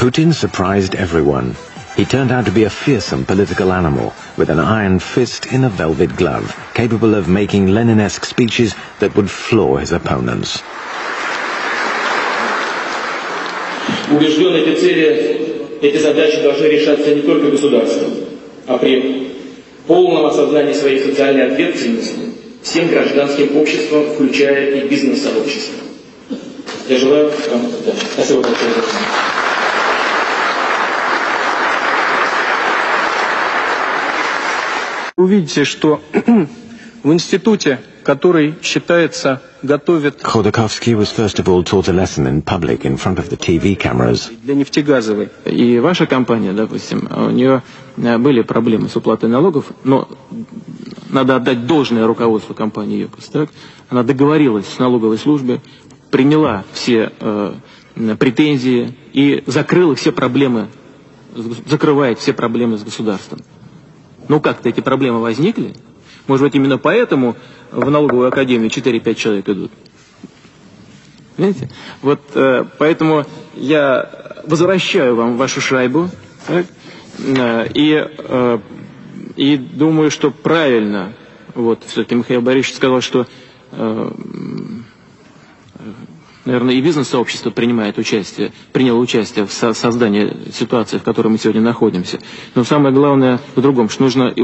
Putin surprised everyone. He turned out to be a fearsome political animal with an iron fist in a velvet glove, capable of making Lenin-esque speeches that would floor his opponents. Убежден, эти цели, эти задачи должны решаться не только государством, а при полном осознании своей социальной ответственности всем гражданским обществом, включая и бизнес-сообщество. Я желаю вам удачи. Спасибо большое за внимание. Увидите, что в институте, который считается готовит Khodorkovsky was first of all taught a lesson in public in front of the TV cameras. для нефтегазовой. И ваша компания, допустим, у нее э, были проблемы с уплатой налогов, но надо отдать должное руководству компании ЮКОС. Так? Она договорилась с налоговой службой, приняла все э, претензии и закрыла все проблемы, закрывает все проблемы с государством. Ну как-то эти проблемы возникли. Может быть, именно поэтому в налоговую академию 4-5 человек идут. Понимаете? Вот э, поэтому я возвращаю вам вашу шайбу. Так? Э, и, э, и думаю, что правильно, вот все-таки Михаил Борисович сказал, что э, наверное, и бизнес-сообщество принимает участие, приняло участие в со создании ситуации, в которой мы сегодня находимся. Но самое главное в другом, что нужно,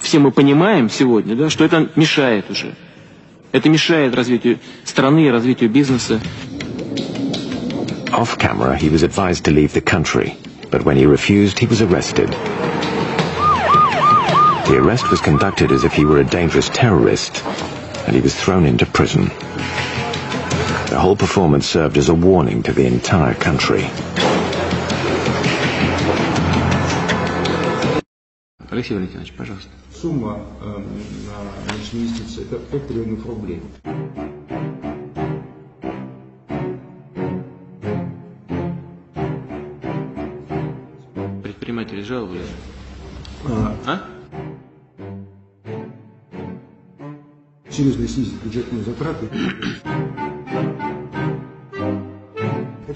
все мы понимаем сегодня, да, что это мешает уже. Это мешает развитию страны развитию бизнеса. Off camera, he was advised to leave the country, but when he refused, he was arrested. The arrest was conducted as if he were a dangerous terrorist, and he was thrown into prison. The whole performance served as a warning to the entire country. Алексей Валентинович, пожалуйста. Сумма э, на личные инвестиции – это 5 триллионов рублей. Предприниматели жаловались. А, А? серьезно снизить бюджетные затраты.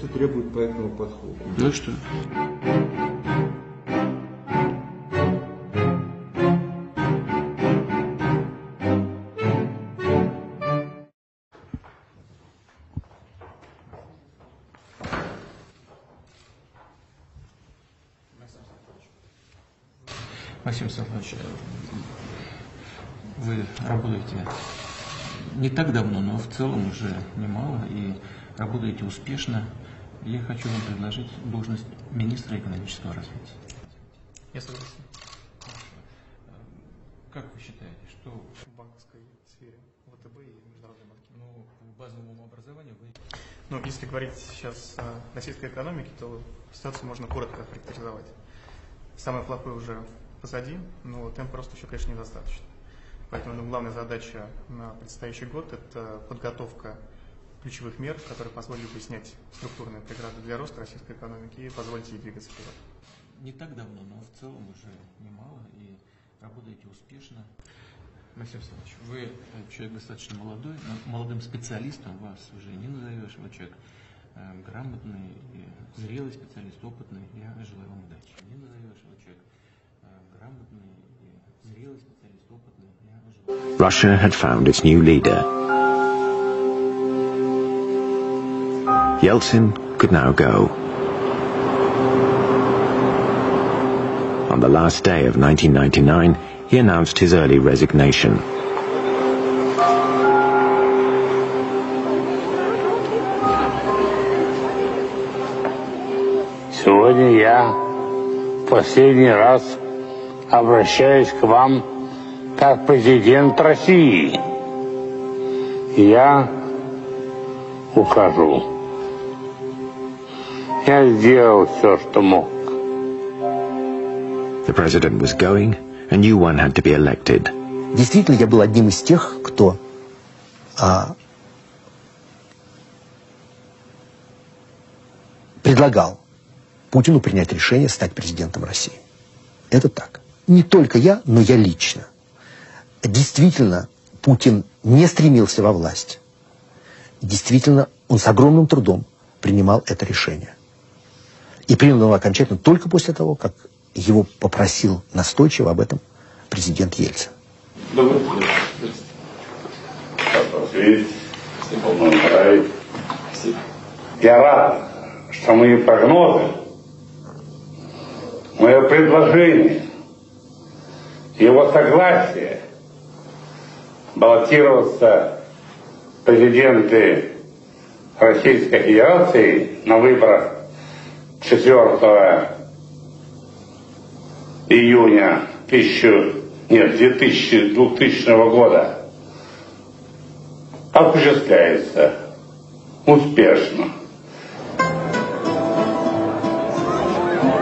Это требует проектного подхода. Ну что? Максим Станиславович, вы работаете не так давно, но в целом уже немало и работаете успешно. Я хочу вам предложить должность министра экономического развития. Я согласен. Как вы считаете, что В банковской сфере ВТБ и Международной банки. ну, по базовому образованию вы Ну, если говорить сейчас о российской экономике, то ситуацию можно коротко характеризовать. Самое плохое уже позади, но темп роста еще, конечно, недостаточно. Поэтому ну, главная задача на предстоящий год – это подготовка ключевых мер, которые позволили бы снять структурные преграды для роста российской экономики и позволить ей двигаться вперед. не так давно, но в целом уже немало и работаете успешно. Максим Александрович, вы э, человек достаточно молодой, но молодым специалистом вас уже не назовешь. Вы человек э, грамотный, и зрелый специалист, опытный. Я желаю вам удачи. Не назовешь, вы человек э, грамотный, и зрелый специалист, опытный. Я желаю Russia had found its new leader. Yeltsin could now go. On the last day of 1999, he announced his early resignation. Сегодня я в последний раз обращаюсь к вам как президент России. Я ухожу. Я сделал все, что мог. The president was going, a new one had to be elected. Действительно, я был одним из тех, кто а, предлагал Путину принять решение стать президентом России. Это так. Не только я, но я лично. Действительно, Путин не стремился во власть. Действительно, он с огромным трудом принимал это решение. И принял его окончательно только после того, как его попросил настойчиво об этом президент Ельцин. Я рад, что мои прогнозы, мое предложение, его согласие баллотироваться президенты Российской Федерации на выборах 4 июня 1000, нет, 2000, 2000 года осуществляется успешно.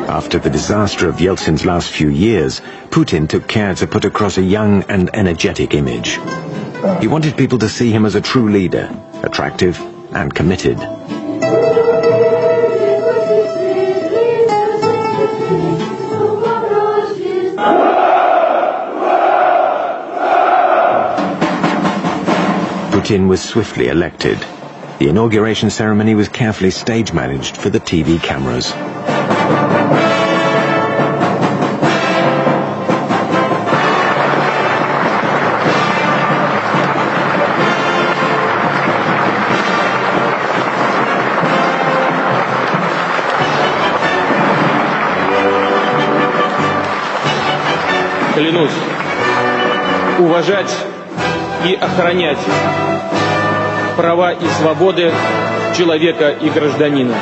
After the disaster of Yeltsin's last few years, Putin took care to put across a young and energetic image. He wanted people to see him as a true leader, attractive and committed. Putin was swiftly elected. The inauguration ceremony was carefully stage managed for the TV cameras. Клянусь уважать и охранять права и свободы человека и гражданина.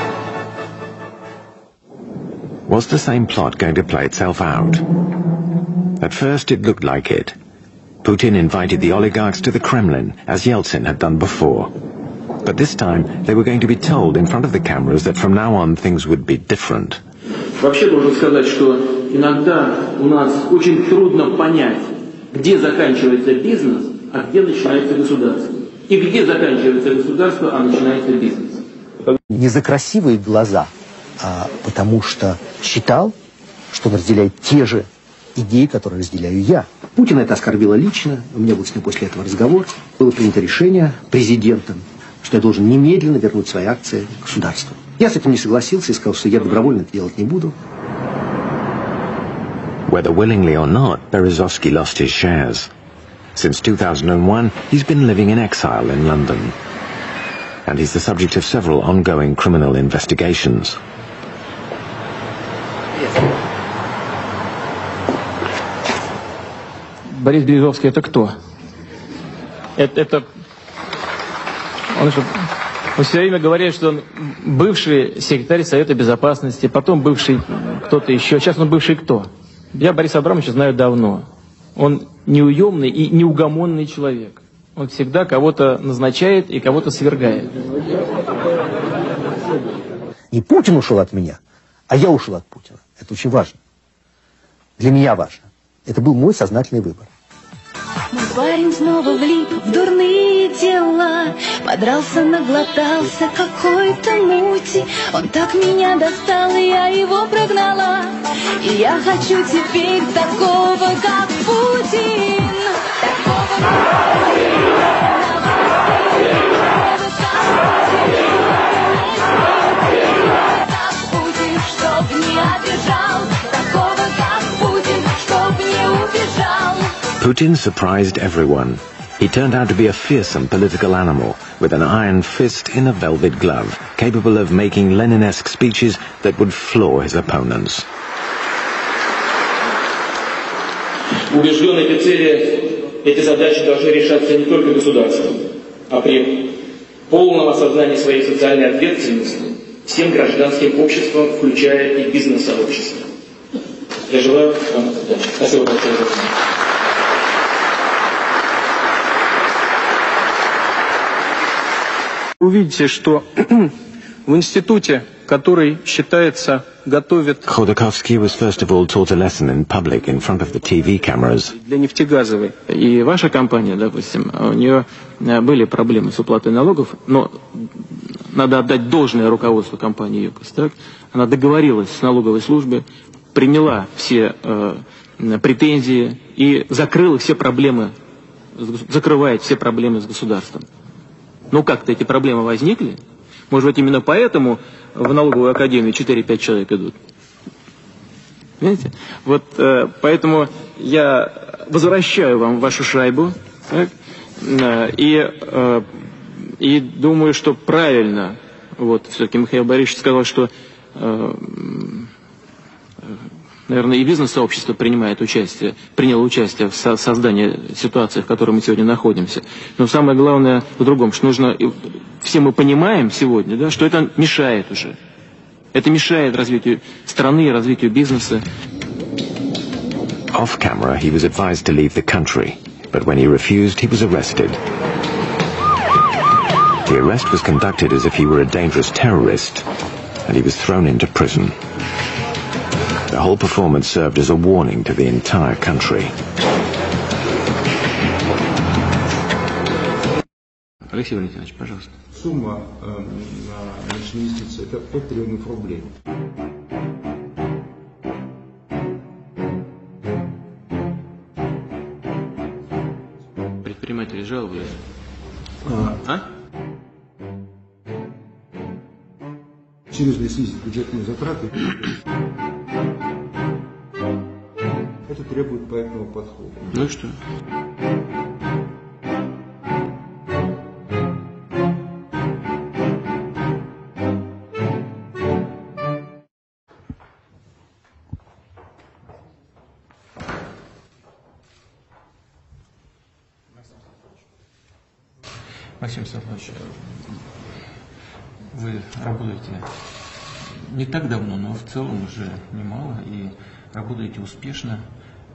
Was the same plot going to play itself out? At first it looked like it. Putin invited the oligarchs to the Kremlin, as Yeltsin had done before. But this time they were going to be told in front of the cameras that from now on things would be different. Вообще должен сказать, что иногда у нас очень трудно понять, где заканчивается бизнес, а где начинается государство. И где заканчивается государство, а начинается бизнес. Не за красивые глаза, а потому что считал, что он разделяет те же идеи, которые разделяю я. Путина это оскорбило лично, у меня был с ним после этого разговор. Было принято решение президентом, что я должен немедленно вернуть свои акции государству. Я с этим не согласился и сказал, что я добровольно это делать не буду. Whether willingly or not, Berezovsky lost his shares. Since 2001, he's been living in exile in London. And he's the subject of several ongoing criminal investigations. Борис Березовский это кто? Это, это он что, он все время говорит, что он бывший секретарь Совета Безопасности, потом бывший кто-то еще. Сейчас он бывший кто? Я Бориса Абрамовича знаю давно. Он неуемный и неугомонный человек. Он всегда кого-то назначает и кого-то свергает. Не Путин ушел от меня, а я ушел от Путина. Это очень важно. Для меня важно. Это был мой сознательный выбор. Мой парень снова влип в дурные дела. Подрался, наглотался какой-то мути. Он так меня достал, и я его прогнала. И я хочу теперь такого, как Путин. Такого, как Путин Putin surprised everyone. He turned out to be a fearsome political animal with an iron fist in a velvet glove, capable of making Lenin-esque speeches that would floor his opponents. Убежден эти цели, эти задачи должны решаться не только государством, а при полном осознании своей социальной ответственности всем гражданским обществом, включая и бизнес-сообщество. Я желаю вам удачи. Спасибо большое за внимание. Увидите, что в институте, который считается готовит Khodorkovsky was first of all taught a lesson in public in front of the TV cameras. для нефтегазовой. И ваша компания, допустим, у нее э, были проблемы с уплатой налогов, но надо отдать должное руководству компании ЮКОС. Так? Она договорилась с налоговой службой, приняла все э, претензии и закрыла все проблемы, закрывает все проблемы с государством. Ну как-то эти проблемы возникли, Может быть, именно поэтому в налоговую академию 4-5 человек идут. Понимаете? Вот э, поэтому я возвращаю вам вашу шайбу. Так? Э, и, э, и думаю, что правильно, вот все-таки Михаил Борисович сказал, что э, наверное, и бизнес-сообщество принимает участие, приняло участие в со создании ситуации, в которой мы сегодня находимся. Но самое главное в другом, что нужно, все мы понимаем сегодня, да, что это мешает уже. Это мешает развитию страны развитию бизнеса. Off camera, he was advised to leave the country, but when he refused, he was arrested. The arrest was conducted as if he were a dangerous terrorist, and he was thrown into prison. The whole performance served as a warning to the entire country. Алексей Валентинович, пожалуйста. Сумма э, на личные инвестиции – это 5 триллионов рублей. Предприниматели жаловались. А, А? серьезно снизить бюджетные затраты, Это требует проектного подхода. Ну и что? Максим Сафович, вы работаете не так давно, но в целом уже немало и работаете успешно.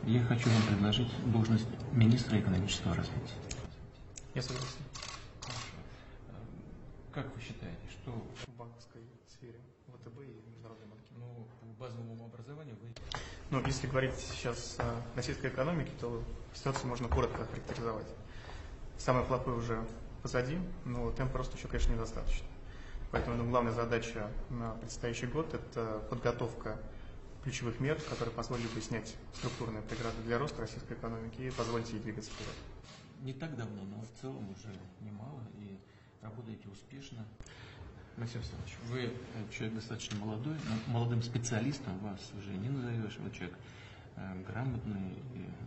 Я хочу вам предложить должность министра экономического развития. Я согласен. Как вы считаете, что В банковской сфере ВТБ и Международной банки. ну, по базовому образованию вы... Ну, если говорить сейчас о российской экономике, то ситуацию можно коротко характеризовать. Самое плохое уже позади, но темп просто еще, конечно, недостаточно. Поэтому ну, главная задача на предстоящий год – это подготовка ключевых мер, которые позволили бы снять структурные преграды для роста российской экономики и позволить ей двигаться вперед. Не так давно, но в целом уже немало и работаете успешно. Максим Александрович, вы э, человек достаточно молодой, но молодым специалистом вас уже не назовешь. Вы человек э, грамотный,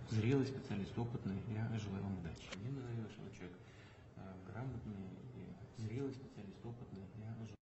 зрелый специалист, опытный. Я желаю вам удачи. Не назовешь, вы человек э, грамотный, и зрелый специалист.